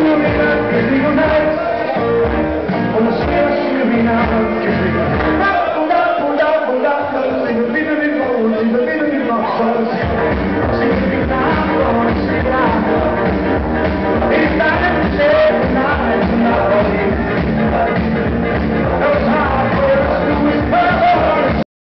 Universe, universe.